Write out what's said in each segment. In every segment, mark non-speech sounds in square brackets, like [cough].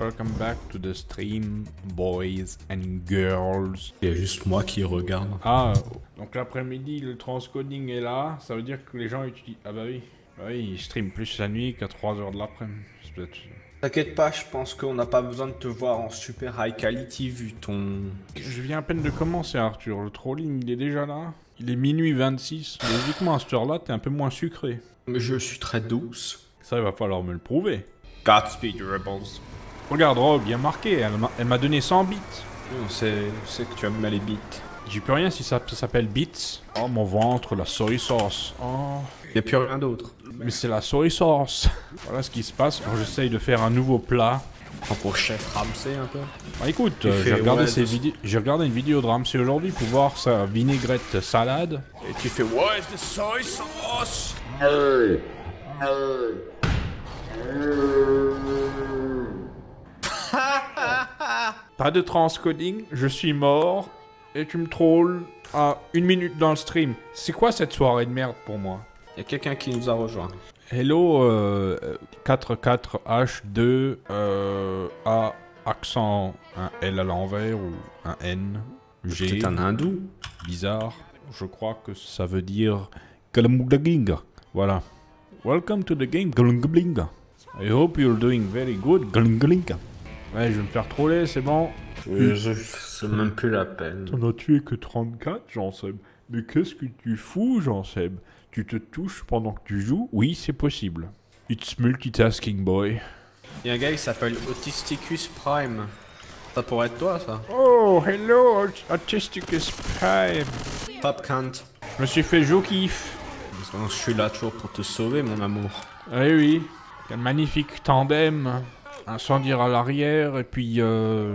Welcome back to the stream, boys and girls. Il y a juste moi qui regarde. Ah, donc l'après-midi, le transcoding est là. Ça veut dire que les gens utilisent. Ah bah oui. Bah oui, ils streament plus la nuit qu'à 3h de l'après-midi. C'est peut-être- T'inquiète pas, je pense qu'on n'a pas besoin de te voir en super high quality vu ton. Je viens à peine de commencer, Arthur. Le trolling, il est déjà là. Il est minuit 26. Logiquement, à cette heure-là, t'es un peu moins sucré. Mais je suis très douce. Ça, il va falloir me le prouver. Godspeed Rebels. Regarde, Rogue, il y a marqué. Elle m'a- Elle m'a donné 100 bits. On sait, on sait que tu aimes mal les beats. J'y peux rien si ça, ça s'appelle bits. Oh, mon ventre, la soy sauce. Oh. Y a plus rien d'autre. Mais c'est la soy sauce. Voilà ce qui se passe quand j'essaye de faire un nouveau plat. Prends pour chef Ramsey un peu. Bah écoute, euh, j'ai regardé, ouais, ces de- vidéos- j'ai regardé une vidéo de Ramsey aujourd'hui pour voir sa vinaigrette salade. Et tu fais Where's the soy sauce? [laughs] Pas de transcoding, je suis mort et tu me trolls à une minute dans le stream. C'est quoi cette soirée de merde pour moi? Y a quelqu'un qui nous a rejoint. Hello euh, 44H2 euh, A accent un L à l'envers ou un N G C'est un hindou. bizarre. Je crois que ça veut dire Galamugdaginga. Voilà. Welcome to the game Galungablinga. I hope you're doing very good Galungablinga. Ouais, je vais me faire troller, c'est bon. C'est même plus la peine. T'en as tué que 34, Jean-Seb. Mais qu'est-ce que tu fous, Jean-Seb? Tu te touches pendant que tu joues? Oui, c'est possible. It's multitasking, boy. Y a un gars qui s'appelle Autisticus Prime. Ça pourrait être toi ça. Oh, hello, Autisticus Prime. Pop Kant. Je me suis fait jo kiff. Je suis là toujours pour te sauver mon amour. Oui, oui. Quel magnifique tandem. Incendiaire à l'arrière et puis euh,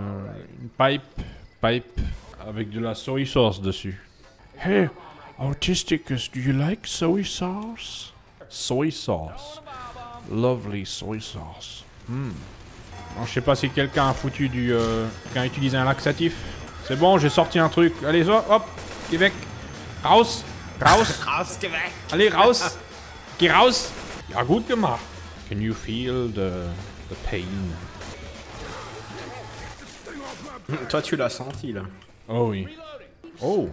une pipe. Pipe avec de la soy sauce dessus. Hey, Autisticus, do you like soy sauce? Soy sauce. Lovely soy sauce. Hmm. Bon, je sais pas si quelqu'un a foutu du. Euh, quelqu'un a utilisé un laxatif. C'est bon, j'ai sorti un truc. Allez, hop, hop, Québec. Raus, raus. [laughs] Allez, raus! Geh raus! Ja, gut gemacht. Can you feel the, the pain? [laughs] Toi tu l'as senti là. Oh oui. Oh!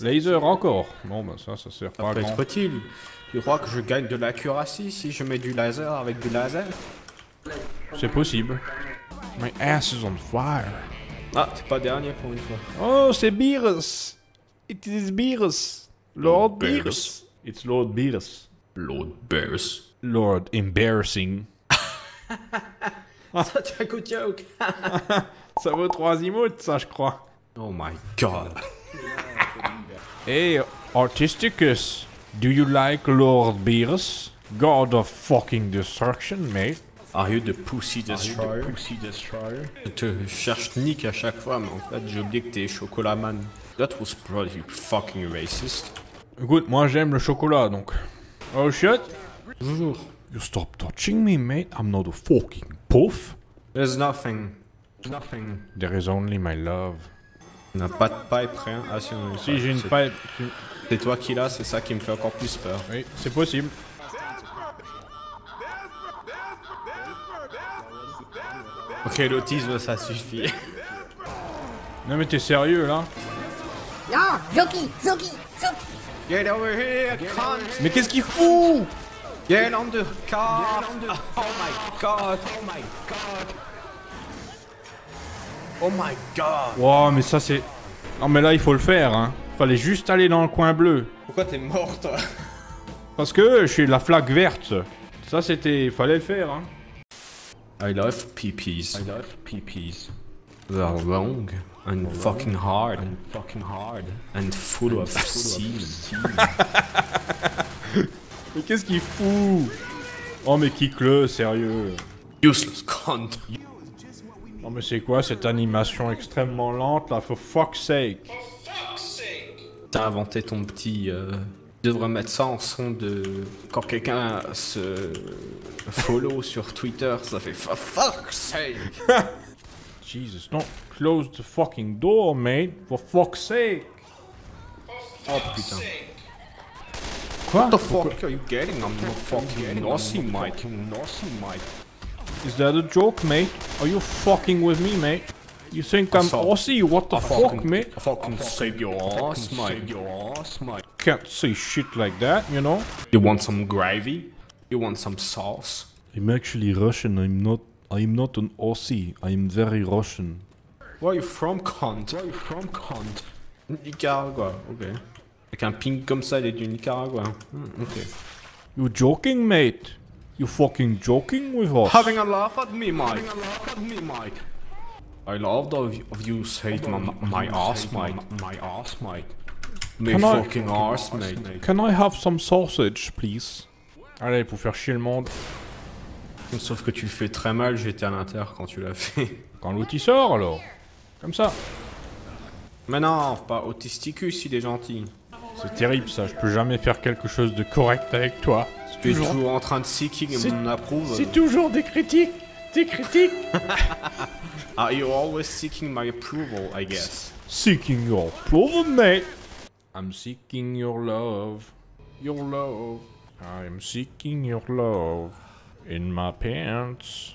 Laser encore. Bon, bah ça, ça sert pas à grand. Tu crois que je gagne de l'accuracy si je mets du laser avec du laser? C'est possible. My ass is on fire. Ah, t'es pas dernier pour une fois. Oh, c'est Beerus! It is Beerus! Lord Beerus. Beerus! It's Lord Beerus. Lord Bears. Lord Embarrassing. [laughs] Ça, good joke. Ça vaut trois emotes, ça, je crois. Oh my god. [laughs] Hey, Artisticus, do you like Lord Beerus? God of fucking destruction, mate. Are you the pussy destroyer? Je te cherche Nick à chaque fois, mais en fait, j'ai oublié que t'es chocolat man. That was pretty fucking racist. Écoute, moi j'aime le chocolat, donc. Oh shit! Toujours. You stop touching me, mate. I'm not a fucking puff. There's nothing. Nothing. There is only my love. On n'a pas de pipe, rien. Ah si, on a Si j'ai une pipe. C'est toi qui l'as, c'est ça qui me fait encore plus peur. Oui, c'est possible. Ok, l'autisme, ça suffit. [laughs] Non mais t'es sérieux là? Non, Zoki, Zoki, Zoki. Get over here, cunt! Mais qu'est-ce qu'il fout? Get on the car! Oh my god! Oh my god! Oh my god! Wow, mais ça c'est. Non mais là il faut le faire, hein. Fallait juste aller dans le coin bleu. Pourquoi t'es mort, toi? Parce que je suis la flaque verte. Ça c'était. Fallait le faire, hein. I love peepees. I love peepees. They are long and fucking hard. And fucking hard. And full of semen. [laughs] Mais qu'est-ce qu'il fout? Oh mais kick-le, sérieux. Useless cunt. Non mais c'est quoi cette animation extrêmement lente là, for fuck's sake T'as inventé ton petit. Euh... Tu devrais mettre ça en son de. Quand quelqu'un se follow [laughs] sur Twitter, ça fait for fuck's sake. [laughs] Jesus, don't close the fucking door, mate, for fuck's sake Oh putain. Quoi What the fuck are you getting on your fucking nosy mic? Is that a joke, mate? Are you fucking with me, mate? You think I'm saw- Aussie? What the fuck, mate? I Fucking save your ass, mate. Can't say shit like that, you know? You want some gravy? You want some sauce? I'm actually Russian. I'm not. I'm not an Aussie. I'm very Russian. Where are you from, cunt? Where are you from, cunt? Nicaragua, ok. Avec un ping comme ça, il est du Nicaragua. Hmm, ok. You joking, mate? You fucking joking with us? Having a laugh at me, Mike. Having a laugh at me, Mike. I love of you hate my, my ass, mate. My ass, mate. My Can I- fucking ass, mate. Can I have some sausage, please? Allez, pour faire chier le monde. Sauf que tu le fais très mal, j'étais à l'inter quand tu l'as fait. Quand l'outil sort, alors. Comme ça. Mais non, pas autisticus, il est gentil. C'est terrible ça, je peux jamais faire quelque chose de correct avec toi. C'est Tu es toujours, toujours en train de seeking C'est- mon approuve. c'est toujours des critiques. Des critiques. [laughs] Are you always seeking my approval, I guess? Seeking your approval, mate. I'm seeking your love. Your love. I'm seeking your love. In my pants.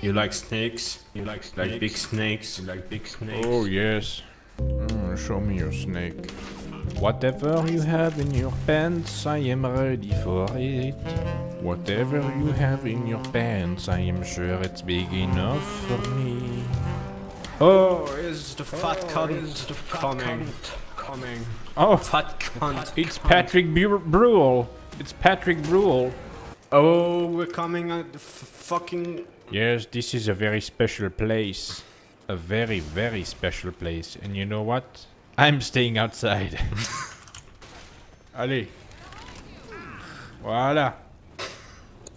You like snakes? You like like big snakes? You like big snakes? Oh, yes. Mm, show me your snake. Whatever you have in your pants, I am ready for it. Whatever you have in your pants, I am sure it's big enough for me. Oh, oh is the fat cunt coming? Coming. Oh, Fat cunt. it's Patrick Bu- Bruel. It's Patrick Bruel. Oh, we're coming at the f- fucking. Yes, this is a very special place. A very, very special place. And you know what? I'm staying outside. [laughs] Allez. Voilà.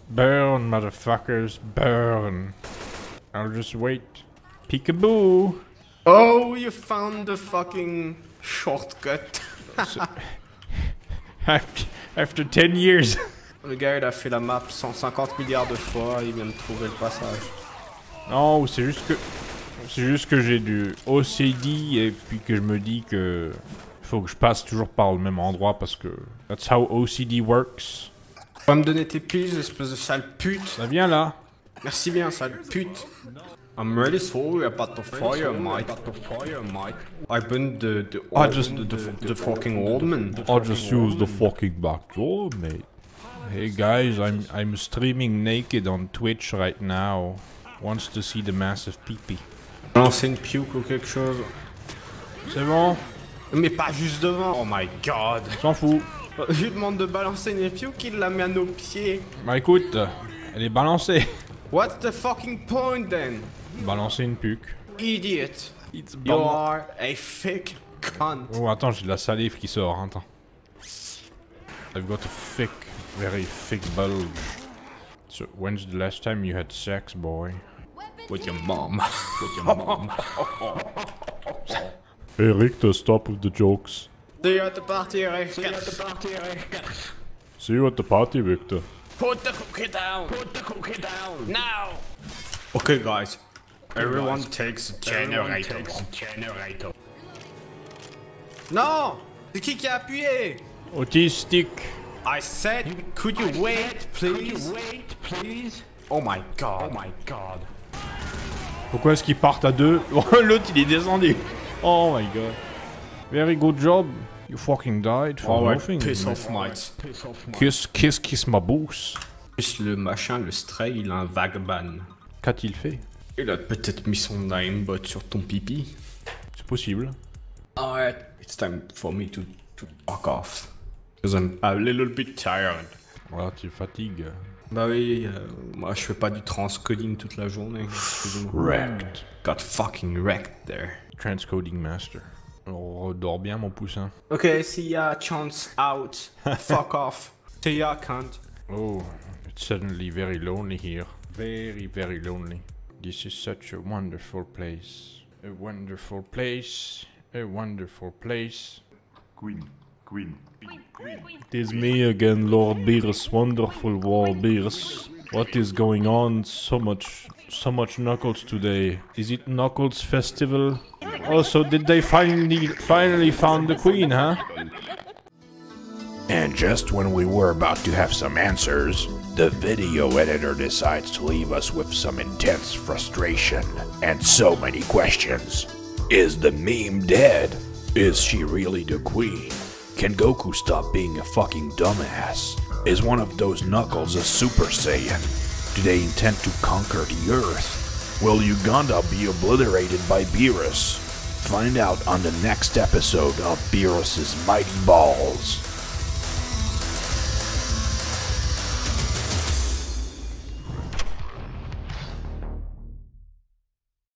Burn, motherfuckers, burn. I'll just wait. Peekaboo. Oh, you found the fucking shortcut. After, after 10 years. [laughs] Le gars, il a fait la map 150 milliards de fois, il vient de trouver le passage. Non, c'est juste que c'est juste que j'ai du OCD et puis que je me dis que faut que je passe toujours par le même endroit parce que that's how OCD works. Va me donner tes piles, espèce de sale pute. Ça vient là. Merci bien, sale pute. I'm really sorry about the fire, Mike. I burned the the, I just- the, the, the fucking old man. I'll just use the fucking back door, mate. Hey guys, I'm I'm streaming naked on Twitch right now. Wants to see the massive peepee. Lancer une puke ou quelque chose. C'est bon, Mais pas juste devant. Oh my god. s'en fout. Je lui demande de balancer une puke, il la met à nos pieds. Bah écoute, elle est balancée. What's the fucking point then? Balancer une puke. Idiot. It's You are a fake cunt. Oh attends, j'ai de la salive qui sort, hein, attends. I've got a thick, very thick bulge. So, when's the last time you had sex, boy? With your mom. [laughs] With your mom. [laughs] Hey Richter, stop with the jokes. See you at the party, Rick. See you at the party, Victor. Put the cookie down. Put the cookie down. Now. Okay, guys. Everyone takes a generator. Non C'est qui qui a appuyé Autistic. I said, could you wait, please? Oh my god. Oh my god. Pourquoi est-ce qu'ils partent à deux [laughs] Oh, L'autre il est descendu. Oh my god. Very good job. You fucking died for Alright, nothing. piss mate. off, mates. Kiss, kiss, kiss ma bouche. Plus le machin, le stray, il a un vague ban. Qu'a-t-il fait? Il a peut-être mis son aimbot sur ton pipi. C'est possible. Alright, it's time for me to, to fuck off. Because I'm a little bit tired. Voilà, tu fatigues. Bah oui, euh, moi je fais pas du transcoding toute la journée. Wrecked. Got fucking wrecked there. Transcoding master. On redort bien mon poussin. Ok, see ya, chance out. [laughs] Fuck off. See ya, cunt. Oh, it's suddenly very lonely here. Very, very lonely. This is such a wonderful place. A wonderful place. A wonderful place. Queen, Queen. It is me again, Lord Beerus, wonderful Wall Beerus. What is going on? So much, so much Knuckles today. Is it Knuckles Festival? Also, did they finally, finally found the Queen, huh? And just when we were about to have some answers, The video editor decides to leave us with some intense frustration and so many questions. Is the meme dead? Is she really the queen? Can Goku stop being a fucking dumbass? Is one of those knuckles a Super Saiyan? Do they intend to conquer the Earth? Will Uganda be obliterated by Beerus? Find out on the next episode of Beerus's Mighty Balls.